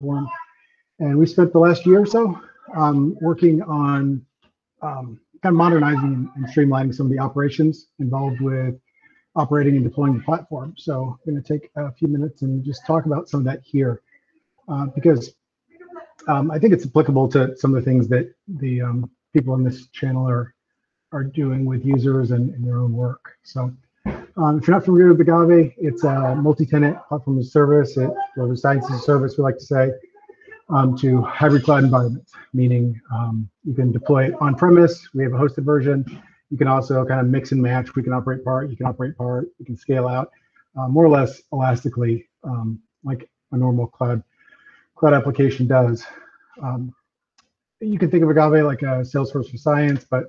And we spent the last year or so um, working on um, kind of modernizing and streamlining some of the operations involved with operating and deploying the platform. So I'm going to take a few minutes and just talk about some of that here uh, because um, I think it's applicable to some of the things that the um, people on this channel are are doing with users and, in their own work. So um, if you're not familiar with Agave, it's a multi-tenant platform as a service. It delivers science as a service, we like to say, um, to hybrid cloud environments, meaning um, you can deploy it on premise. We have a hosted version. You can also kind of mix and match. We can operate part, you can operate part, you can scale out uh, more or less elastically, um, like a normal cloud cloud application does. Um, you can think of Agave like a Salesforce for science, but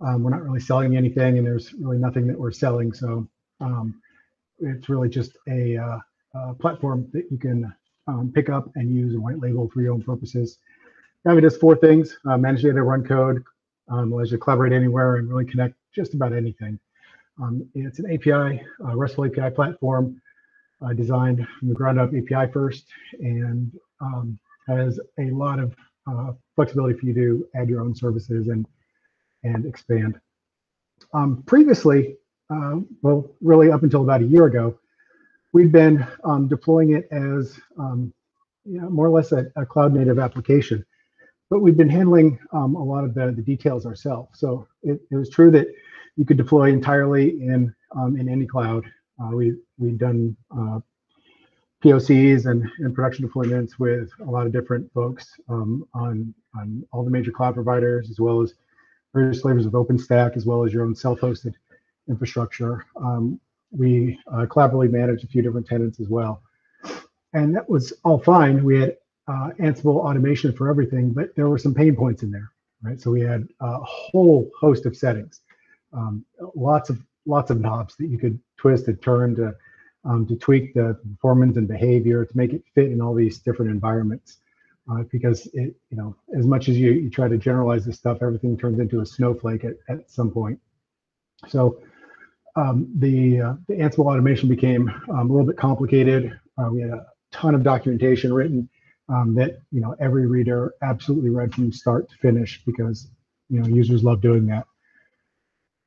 um, we're not really selling anything, and there's really nothing that we're selling. So um, it's really just a, uh, a, platform that you can um, pick up and use and white label for your own purposes. Agave does four things: uh, manage data, run code, um, allows you to collaborate anywhere, and really connect just about anything. Um, it's an API, uh, RESTful API platform uh, designed from the ground up API first, and um, has a lot of uh, flexibility for you to add your own services and and expand. Um, previously, uh, well, really up until about a year ago, we'd been um, deploying it as um, you know, more or less a, a, cloud native application, but we've been handling um, a lot of the, the details ourselves. So it, it, was true that you could deploy entirely in um, in any cloud. Uh, we we'd done uh, POCs and, and production deployments with a lot of different folks um, on, on all the major cloud providers, as well as various flavors of OpenStack, as well as your own self-hosted infrastructure. Um, we uh, collaboratively managed a few different tenants as well. And that was all fine. We had uh, Ansible automation for everything, but there were some pain points in there, right? So we had a whole host of settings, um, lots of lots of knobs that you could twist and turn to um, to tweak the performance and behavior to make it fit in all these different environments. Uh, because it, you know, as much as you, you try to generalize this stuff, everything turns into a snowflake at, at some point. So um, the, uh, the Ansible automation became um, a little bit complicated. Uh, we had a ton of documentation written um, that you know every reader absolutely read from start to finish because you know users love doing that.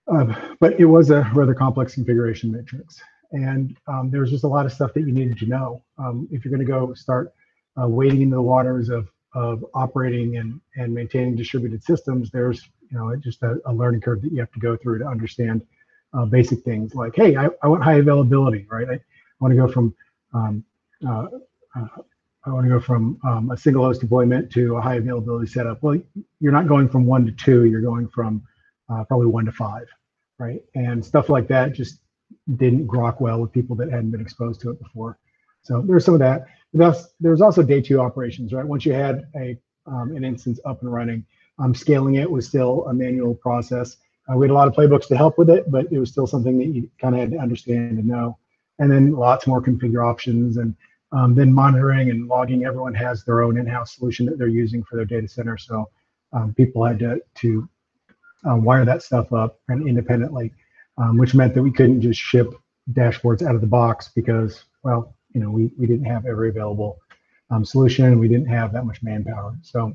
Uh, but it was a rather complex configuration matrix and um, there's just a lot of stuff that you needed to know um, if you're going to go start uh, wading into the waters of of operating and and maintaining distributed systems. There's you know just a, a learning curve that you have to go through to understand uh, basic things like, hey, I, I want high availability, right? I, I want to go from um, uh, uh I want to go from um, a single host deployment to a high availability setup. Well, you're not going from one to two. You're going from uh, probably one to five, right? And stuff like that just didn't grok well with people that hadn't been exposed to it before. So there's some of that. There's, there's also day two operations, right? Once you had a um, an instance up and running, um, scaling it was still a manual process. Uh, we had a lot of playbooks to help with it, but it was still something that you kind of had to understand and know. And then lots more configure options and um, then monitoring and logging. Everyone has their own in-house solution that they're using for their data center. So um, people had to, to uh, wire that stuff up and independently um, which meant that we couldn't just ship dashboards out of the box because, well, you know, we, we didn't have every available um, solution and we didn't have that much manpower. So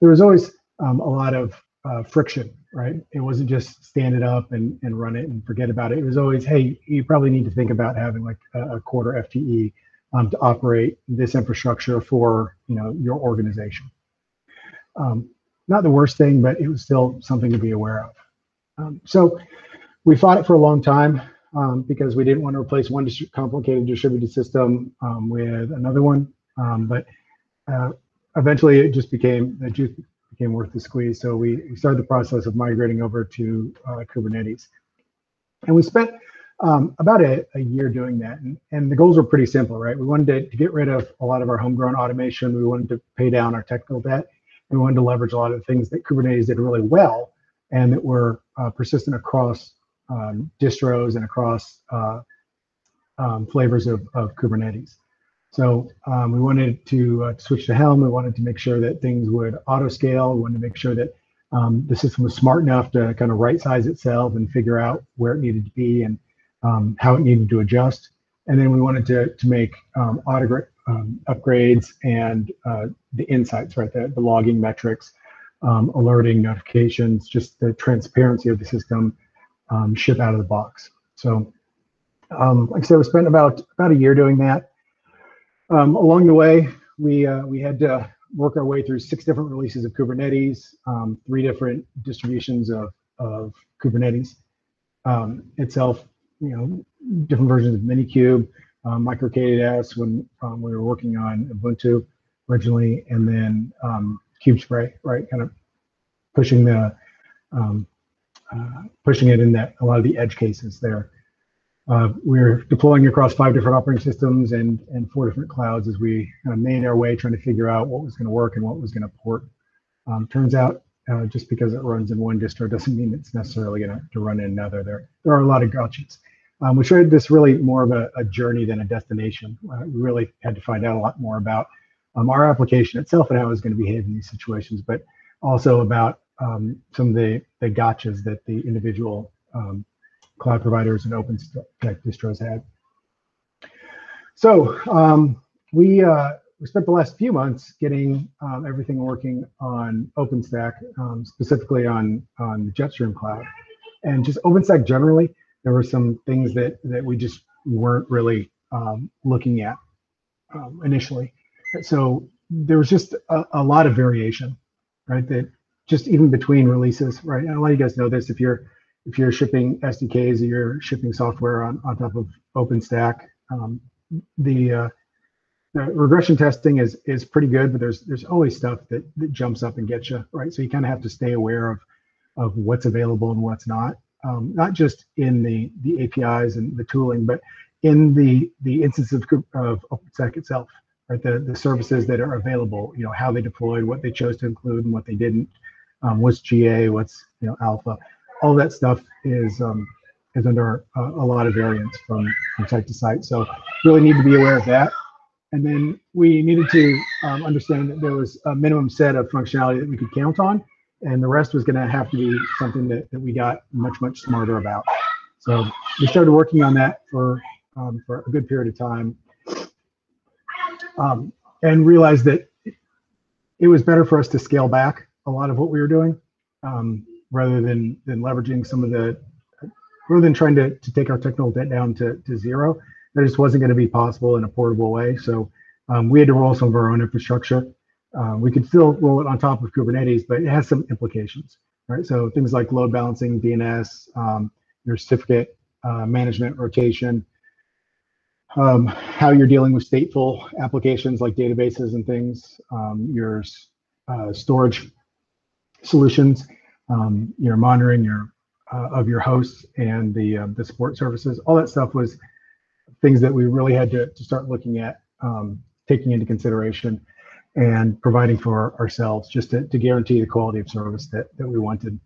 there was always um, a lot of uh, friction, right? It wasn't just stand it up and, and run it and forget about it. It was always, hey, you probably need to think about having like a, a quarter FTE um, to operate this infrastructure for, you know, your organization. Um, not the worst thing, but it was still something to be aware of. Um, so we fought it for a long time um, because we didn't want to replace one dis- complicated distributed system um, with another one. Um, but uh, eventually, it just became just became worth the squeeze. So we, we started the process of migrating over to uh, Kubernetes, and we spent um, about a, a, year doing that. And, and, the goals were pretty simple, right? We wanted to, to, get rid of a lot of our homegrown automation. We wanted to pay down our technical debt. We wanted to leverage a lot of the things that Kubernetes did really well and that were uh, persistent across um, distros and across uh, um, flavors of, of Kubernetes. So um, we wanted to uh, switch to Helm. We wanted to make sure that things would auto scale. We wanted to make sure that um, the system was smart enough to kind of right size itself and figure out where it needed to be and um, how it needed to adjust. And then we wanted to, to make um, auto, um, upgrades and uh, the insights, right? The, the logging metrics, um, alerting notifications, just the transparency of the system um, ship out of the box. So, like I said, we spent about about a year doing that. Um, along the way, we uh, we had to work our way through six different releases of Kubernetes, um, three different distributions of of Kubernetes itself. You know, different versions of Minikube, um, MicroK8s when um, we were working on Ubuntu originally, and then um, KubeSpray, right? Kind of pushing the um, uh, pushing it in that a lot of the edge cases there. Uh, we're deploying across five different operating systems and and four different clouds as we kind of made our way trying to figure out what was going to work and what was going to port. Um, turns out uh, just because it runs in one distro doesn't mean it's necessarily going to run in another. There, there are a lot of gotchas. Um, we tried this really more of a, a journey than a destination. Uh, we really had to find out a lot more about um, our application itself and how it was going to behave in these situations, but also about um, some of the, the gotchas that the individual um, cloud providers and OpenStack distros had. So um, we uh, we spent the last few months getting um, everything working on OpenStack, specifically on on the Jetstream cloud, and just OpenStack generally there were some things that that we just weren't really um, looking at um, initially. So there was just a, a, lot of variation, right? That just even between releases, right? And a lot of you guys know this. If you're if you're shipping SDKs or you're shipping software on, on top of OpenStack, um, the, uh, the regression testing is is pretty good, but there's there's always stuff that, that jumps up and gets you, right? So you kind of have to stay aware of of what's available and what's not um, not just in the, the APIs and the tooling, but in the, the instance of, of OpenStack itself, right? The, the services that are available, you know, how they deployed, what they chose to include and what they didn't, um, what's GA, what's, you know, alpha, all that stuff is, um, is under a, a lot of variance from, from site to site. So really need to be aware of that. And then we needed to um, understand that there was a minimum set of functionality that we could count on and the rest was going to have to be something that, that we got much much smarter about so we started working on that for um, for a good period of time um, and realized that it was better for us to scale back a lot of what we were doing um, rather than than leveraging some of the rather than trying to, to take our technical debt down to, to zero that just wasn't going to be possible in a portable way. So um, we had to roll some of our own infrastructure. Um, we could still roll it on top of Kubernetes, but it has some implications, right? So things like load balancing, DNS, um, your certificate uh, management rotation, um, how you're dealing with stateful applications like databases and things, um, your uh, storage solutions, um, your monitoring your uh, of your hosts and the uh, the support services. All that stuff was things that we really had to, to start looking at, um, taking into consideration and providing for ourselves just to, to guarantee the quality of service that, that we wanted.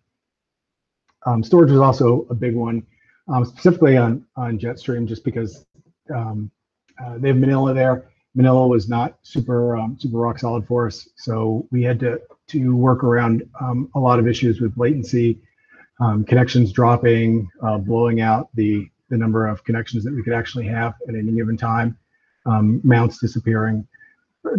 Um, storage was also a big one, um, specifically on, on Jetstream, just because um, uh, they have Manila there. Manila was not super um, super rock solid for us, so we had to to work around um, a lot of issues with latency, um, connections dropping, uh, blowing out the the number of connections that we could actually have at any given time, mounts disappearing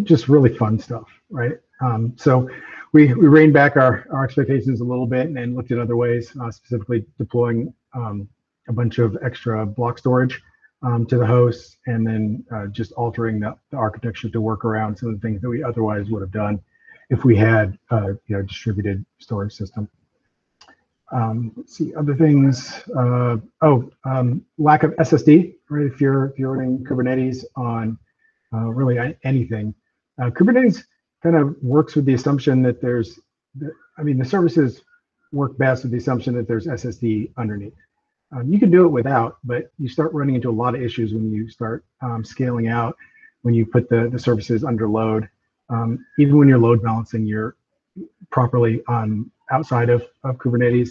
just really fun stuff, right? Um, so we, we reined back our, our expectations a little bit and, and looked at other ways, uh, specifically deploying um, a bunch of extra block storage um, to the hosts and then uh, just altering the, the, architecture to work around some of the things that we otherwise would have done if we had uh, you know distributed storage system. Um, let's see other things. Uh, oh, um, lack of SSD. Right, if you're if you're running Kubernetes on uh, really anything. Uh, Kubernetes kind of works with the assumption that there's, I mean, the services work best with the assumption that there's SSD underneath. Um, you can do it without, but you start running into a lot of issues when you start um, scaling out, when you put the, the services under load. Um, even when you're load balancing, you're properly on outside of, of Kubernetes,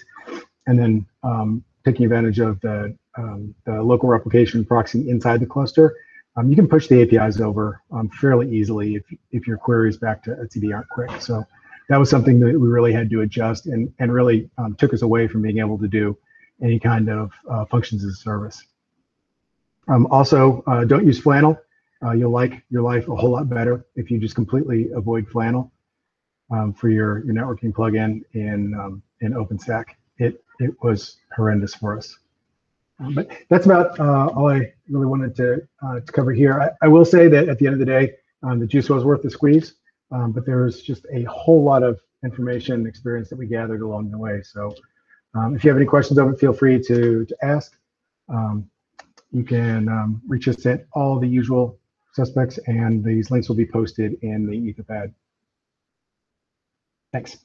and then um, taking advantage of the, um, the local replication proxy inside the cluster um, you can push the APIs over um, fairly easily if, if your queries back to etcd aren't quick. So that was something that we really had to adjust and, and really um, took us away from being able to do any kind of uh, functions as a service. Um, also, uh, don't use Flannel. Uh, you'll like your life a whole lot better if you just completely avoid flannel um, for your, your networking plugin in um, in OpenStack. It it was horrendous for us. Um, but that's about uh, all I really wanted to uh, to cover here. I, I will say that at the end of the day, um, the juice was worth the squeeze, um, but there was just a whole lot of information and experience that we gathered along the way. So um, if you have any questions of it, feel free to to ask. You can reach us at all the usual suspects, and these links will be posted in the Etherpad. Thanks.